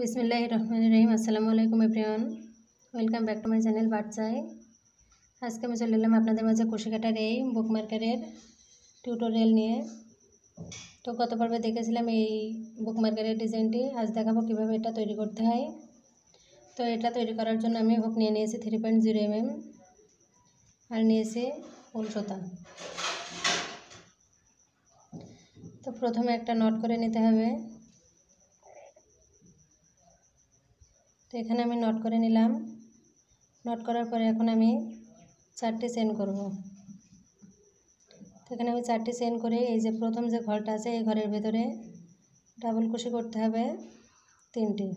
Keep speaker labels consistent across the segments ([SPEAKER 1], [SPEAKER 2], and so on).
[SPEAKER 1] বিসমিল্লাহ রহমান রহিম। আসসালামু আলাইকুম, everyone. Welcome back to my channel বাচ্চাই আজকে আমি চলে এলাম আপনাদের মাঝে কুশিকাটার এই বুক মার্কারের টিউটোরিয়াল নিয়ে। তো গত পর্বে দেখেছিলাম এই বুক মার্কারের ডিজাইনটি। আজ দেখাবো কীভাবে এটা তৈরি করতে হয়। তো এটা তৈরি করার জন্য আমি হুক নিয়ে নিয়েছি three point zero M R নিয়েছি উল সুতা। তো প্রথমে একটা নট করে নিতে হবে। তো এখানে আমি নট করে নিলাম। নট করার পরে এখন আমি চারটি চেন করব। তো এখানে আমি চারটি চেন করে এই যে প্রথম যে ঘরটা আছে, এই ঘরের ভেতরে ডাবল কুশি করতে হবে তিনটি।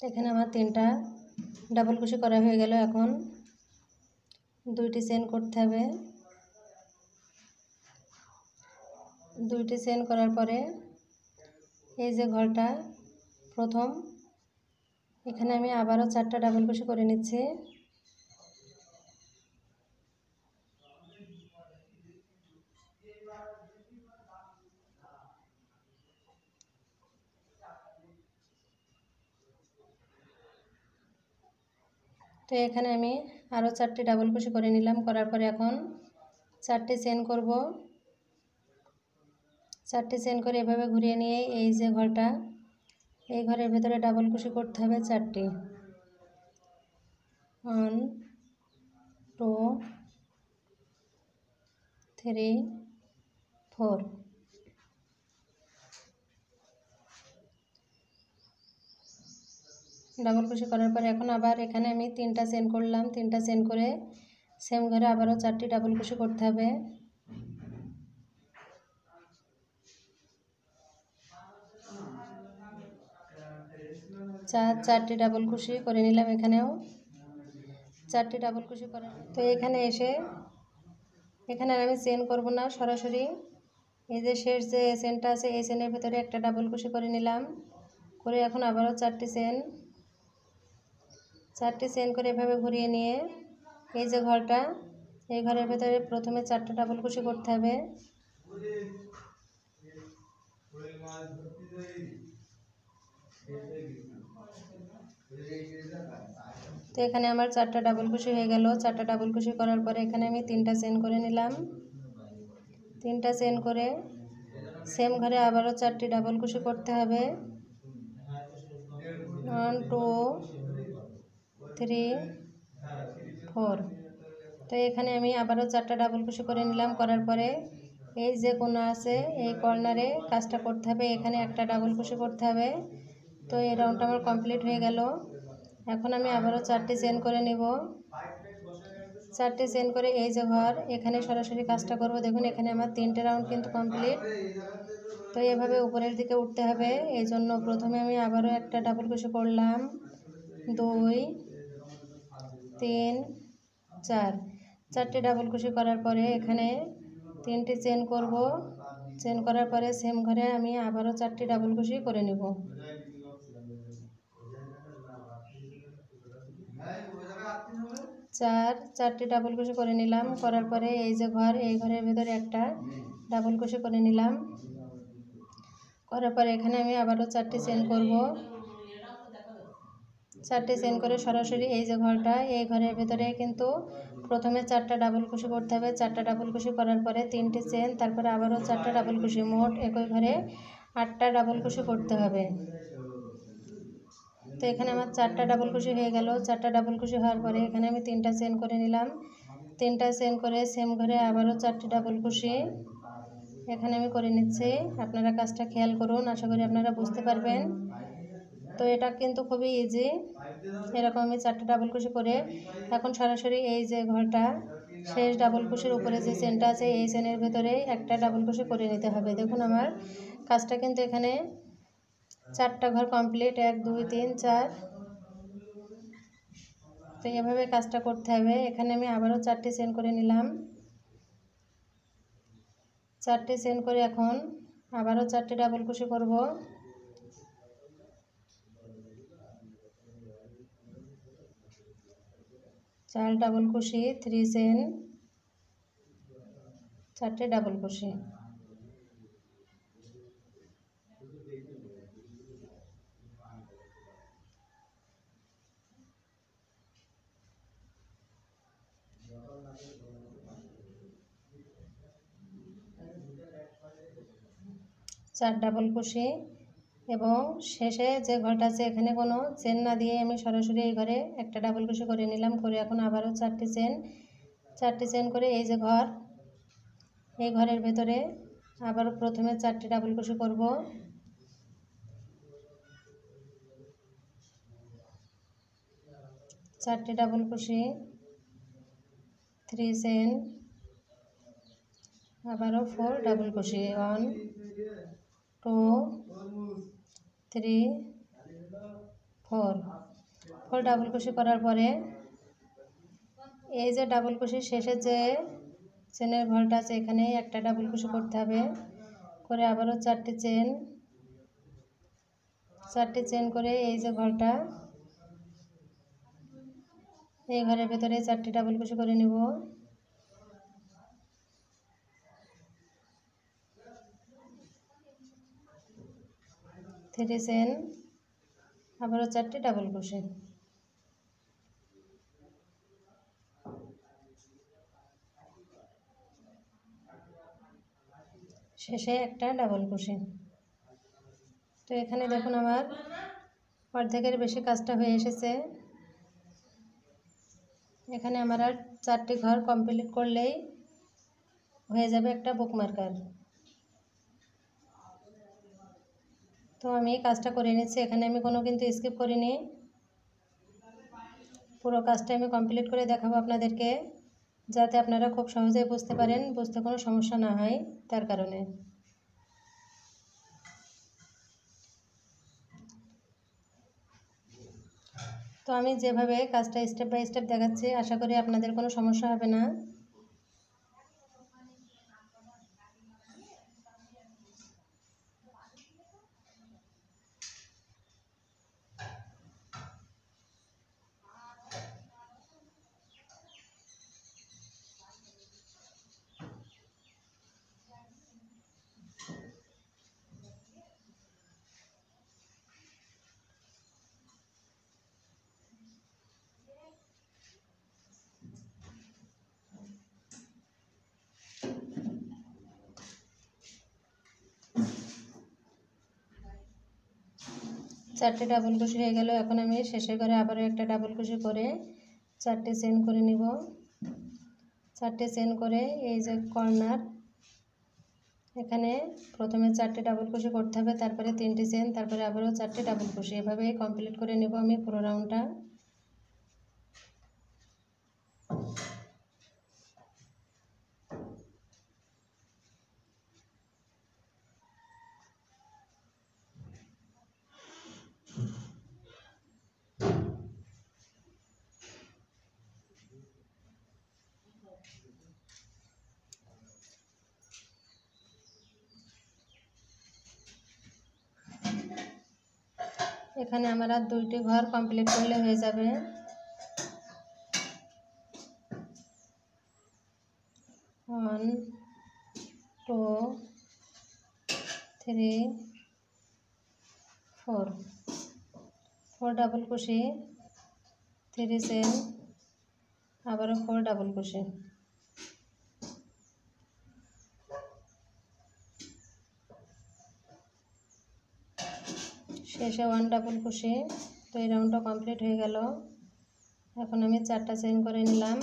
[SPEAKER 1] এখানে আমার তিনটা ডাবল কুশি করা হয়ে গেল এখন। দুইটি চেন করতে হবে। দুইটি চেন করার পরে এই যে ঘরটা, প্রথম। এখানে আমি আবারও চারটা ডাবল কুশি করে নিচ্ছি। তো এখানে আমি আরও চারটি ডাবল কুশি করে নিলাম। করার পরে এখন চারটি চেন করব। চারটি চেন করে এভাবে ঘুরিয়ে নিয়ে এই যে ঘরটা, এই ঘরের ভেতরে ডাবল কুশি করতে হবে চারটি। One two three four double কুশি করার পরে এখন আবার এখানে আমি তিনটা চেন করলাম। তিনটা চেন করে সেম ঘরে আবারও চারটি ডাবল কুশি করতে হবে। চার, চারটি ডাবল কুশি করে নিলাম এখানেও। চারটি ডাবল কুশি করে তো এখানে এসে এখানে আর আমি চেন করব না সরাসরি। এই যে শেষ যে চেনটা আছে, এই চেনের ভেতরে একটা ডাবল কুশি করে নিলাম। করে এখন আবারও চারটি চেন চারটি চেন করে এভাবে ঘুরিয়ে নিয়ে এই যে ঘরটা, এই ঘরের ভেতরে প্রথমে চারটা ডাবল কুশি করতে হবে। তো এখানে আমার চারটা ডাবল কুশি হয়ে গেল। চারটা ডাবল কুশি করার পরে এখানে আমি তিনটা চেন করে নিলাম। তিনটা চেন করে সেম ঘরে আবারও চারটি ডাবল কুশি করতে হবে। ওয়ান টু থ্রি ফোর তো এখানে আমি আবারও চারটা ডাবল কুশি করে নিলাম, করার পরে এই যে কোনো আছে, এই কর্নারে কাজটা করতে হবে, এখানে একটা ডাবল কুশি করতে হবে। তো এই রাউন্ডটা আমার কমপ্লিট হয়ে গেল। এখন আমি আবারও চারটি চেন করে নেব। চারটে চেন করে এই যে ঘর, এখানে সরাসরি কাজটা করব। দেখুন, এখানে আমার তিনটে রাউন্ড কিন্তু কমপ্লিট তো এভাবে উপরের দিকে উঠতে হবে। এই জন্য প্রথমে আমি আবারও একটা ডাবল কুশি করলাম। দুই তিন, চার। চারটে ডাবল কুশি করার পরে এখানে তিনটি চেন করব। চেন করার পরে সেম ঘরে আমি আবারও চারটি ডাবল কুশি করে নেব। চার, চারটি ডাবল কুশি করে নিলাম। করার পরে এই যে ঘর, এই ঘরের ভেতরে একটা ডাবল কুশি করে নিলাম। করার পরে এখানে আমি আবারও চারটি চেন করব। চারটি চেন করে সরাসরি এই যে ঘরটা, এই ঘরের ভেতরে কিন্তু প্রথমে চারটা ডাবল কুশি করতে হবে। চারটা ডাবল কুশি করার পরে তিনটি চেন, তারপরে আবারও চারটা ডাবল কুশি, মোট একই ঘরে আটটা ডাবল কুশি করতে হবে। তো এখানে আমার চারটা ডাবল কুশি হয়ে গেল। চারটা ডাবল কুশি হওয়ার পরে এখানে আমি তিনটা চেন করে নিলাম। তিনটা চেন করে সেম ঘরে আবারও চারটি ডাবল কুশি এখানে আমি করে নিচ্ছি। আপনারা কাজটা খেয়াল করুন, আশা করি আপনারা বুঝতে পারবেন। তো এটা কিন্তু খুবই ইজি এরকম আমি চারটে ডাবল কুশি করে এখন সরাসরি এই যে ঘরটা, শেষ ডাবল কুশির উপরে যে চেনটা আছে, এই চেনের ভেতরে একটা ডাবল কুশি করে নিতে হবে। দেখুন আমার কাজটা কিন্তু এখানে চারটা ঘর কমপ্লিট এক, দুই, তিন, চার। তো এভাবে কাজটা করতে হবে। এখানে আমি আবারও চারটি চেন করে নিলাম। চারটি চেন করে এখন আবারও চারটি ডাবল কুশি করব। চার ডাবল কুশি থ্রি চেন চারটে ডাবল কুশি চার ডাবল কুশি এবং শেষে যে ঘরটা আছে, এখানে কোনো চেন না দিয়ে আমি সরাসরি এই ঘরে একটা ডাবল কুশি করে নিলাম। করে এখন আবারও চারটি চেন চারটি চেন করে এই যে ঘর, এই ঘরের ভেতরে আবারও প্রথমে চারটি ডাবল কুশি করব। চারটি ডাবল কুশি থ্রি চেন আবারও ফোর ডাবল কুশি one two three four four double কুশি করার পরে এই যে ডাবল কুশি শেষে যে চেনের ঘরটা আছে এখানে একটা ডাবল কুশি করতে হবে। করে আবারও চারটি চেন চারটি চেন করে এই যে ঘরটা এই ঘরের ভেতরে চারটি ডাবল কুশি করে নিব। থ্রি চেন আবারও চারটি ডাবল কুশি শেষে একটা ডাবল কুশি তো এখানে দেখুন আমার অর্ধেকের বেশি কাজটা হয়ে এসেছে। এখানে আমার আর চারটি ঘর কমপ্লিট করলেই হয়ে যাবে একটা বুক মার্কার তো আমি কাজটা করে নিচ্ছি এখানে আমি কোনো কিন্তু স্কিপ করিনি। পুরো কাজটা আমি কমপ্লিট করে দেখাবো আপনাদেরকে, যাতে আপনারা খুব সহজেই বুঝতে পারেন, বুঝতে কোনো সমস্যা না হয় তার কারণে। তো আমি যেভাবে কাজটা স্টেপ বাই স্টেপ দেখাচ্ছি, আশা করি আপনাদের কোনো সমস্যা হবে না। চারটে ডাবল কুশি হয়ে গেল। এখন আমি শেষে করে আবারও একটা ডাবল কুশি করে চারটে চেন করে নিব। চারটে চেন করে এই যে কর্নার এখানে প্রথমে চারটে ডাবল কুশি করতে হবে, তারপরে তিনটে চেন তারপরে আবারও চারটে ডাবল কুশি এভাবে কমপ্লিট করে নেব আমি পুরো রাউন্ডটা এখানে আমার আর দুইটি ঘর কমপ্লিট করলে হয়ে যাবে। One two three four four double কুশি থ্রি চেন আবারও ফোর ডাবল কুশি শেষে ওয়ান ডাবল কুশি তো এই রাউন্ডটা কমপ্লিট হয়ে গেল। এখন আমি চারটা চেন করে নিলাম।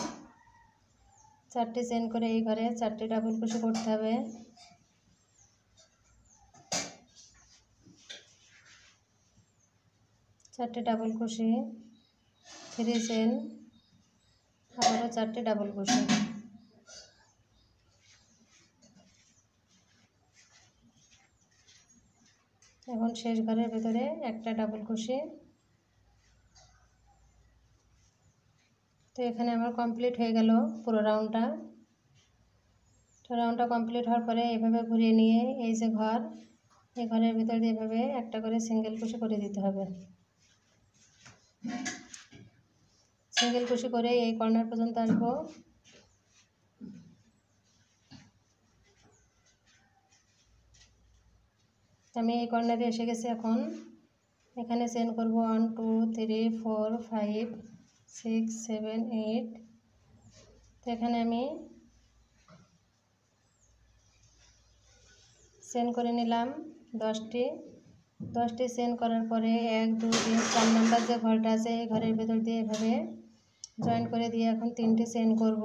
[SPEAKER 1] চারটে চেন করে এই ঘরে চারটে ডাবল কুশি করতে হবে। চারটে ডাবল কুশি থ্রি চেন আবারও চারটে ডাবল কুশি এখন শেষ ঘরের ভেতরে একটা ডাবল কুশি তো এখানে আমার কমপ্লিট হয়ে গেল পুরো রাউন্ডটা তো রাউন্ডটা কমপ্লিট হওয়ার পরে এভাবে ঘুরিয়ে নিয়ে এই যে ঘর, এই ঘরের ভিতর এভাবে একটা করে সিঙ্গেল কুশি করে দিতে হবে। সিঙ্গেল কুশি করে এই কর্নার পর্যন্ত আসব। আমি এই কর্নারে এসে গেছি এখন। এখানে সেন্ড করব one two three four five six seven eight তো এখানে আমি সেন্ড করে নিলাম দশটি। দশটি সেন্ড করার পরে এক দু তিন, চার নাম্বার যে ঘরটা আছে, এই ঘরের ভেতর দিয়ে এভাবে জয়েন করে দিয়ে এখন তিনটি সেন্ড করব।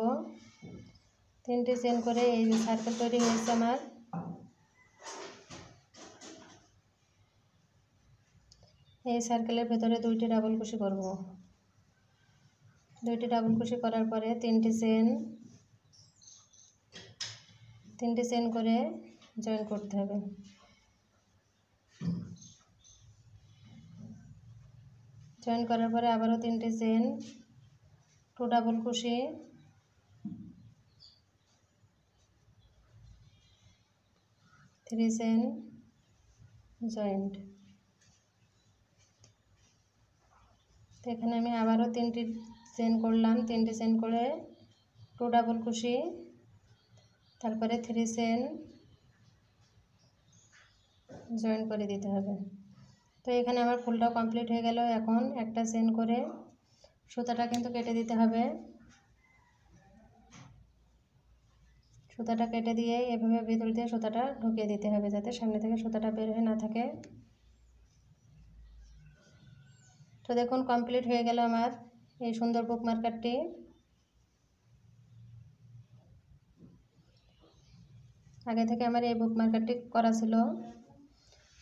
[SPEAKER 1] তিনটি সেন্ড করে এই সার্কেল তৈরি হয়েছে আমার। এই সার্কেলের ভেতরে দুইটি ডাবল কুশি করব। দুইটি ডাবল কুশি করার পরে তিনটি চেন তিনটি চেন করে জয়েন করতে হবে। জয়েন করার পরে আবারও তিনটি চেন টু ডাবল কুশি থ্রি চেন জয়েন্ট তো এখানে আমি আবারও তিনটি চেন করলাম। তিনটি চেন করে টু ডাবল কুশি, তারপরে থ্রি চেন জয়েন করে দিতে হবে। তো এখানে আমার ফুলটাও কমপ্লিট হয়ে গেল। এখন একটা চেন করে সুতাটা কিন্তু কেটে দিতে হবে। সুতাটা কেটে দিয়ে এভাবে ভিতর দিয়ে সুতাটা ঢুকিয়ে দিতে হবে যাতে সামনে থেকে সুতাটা বের হয়ে না থাকে। তো দেখুন কমপ্লিট হয়ে গেল আমার এই সুন্দর বুক মার্কারটি আগে থেকে আমার এই বুক মার্কারটি করা ছিল।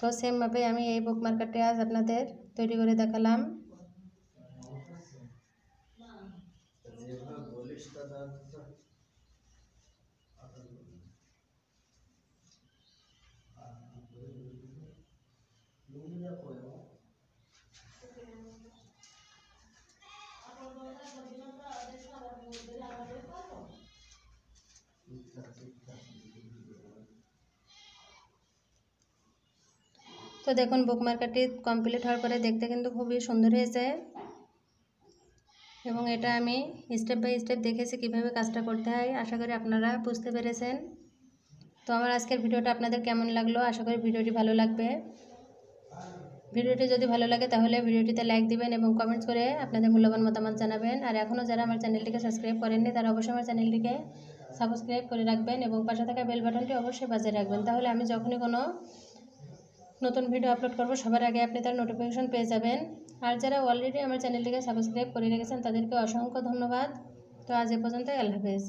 [SPEAKER 1] তো সেমভাবে আমি এই বুক মার্কারটি আজ আপনাদের তৈরি করে দেখালাম। তো দেখুন বুক মার্কেটটি কমপ্লিট হওয়ার পরে দেখতে কিন্তু খুবই সুন্দর হয়েছে। এবং এটা আমি স্টেপ বাই স্টেপ দেখেছি কীভাবে কাজটা করতে হয়, আশা করি আপনারা বুঝতে পেরেছেন। তো আমার আজকের ভিডিওটা আপনাদের কেমন লাগল? আশা করি ভিডিওটি ভালো লাগবে। ভিডিওটি যদি ভালো লাগে তাহলে ভিডিওটিতে লাইক দিবেন এবং কমেন্টস করে আপনাদের মূল্যবান মতামত জানাবেন। আর এখনও যারা আমার চ্যানেলটিকে সাবস্ক্রাইব করেননি, তারা অবশ্যই আমার চ্যানেলটিকে সাবস্ক্রাইব করে রাখবেন এবং পাশে থাকা বেল বাটনটি অবশ্যই বাজিয়ে রাখবেন। তাহলে আমি যখনই কোনো নতুন ভিডিও আপলোড করব, সবার আগে আপনি তার নোটিফিকেশন পেয়ে যাবেন। আর যারা অলরেডি আমার চ্যানেলটিকে সাবস্ক্রাইব করে রেখেছেন, তাদেরকে অসংখ্য ধন্যবাদ। তো আজ এ পর্যন্ত আল্লাহ হাফেজ।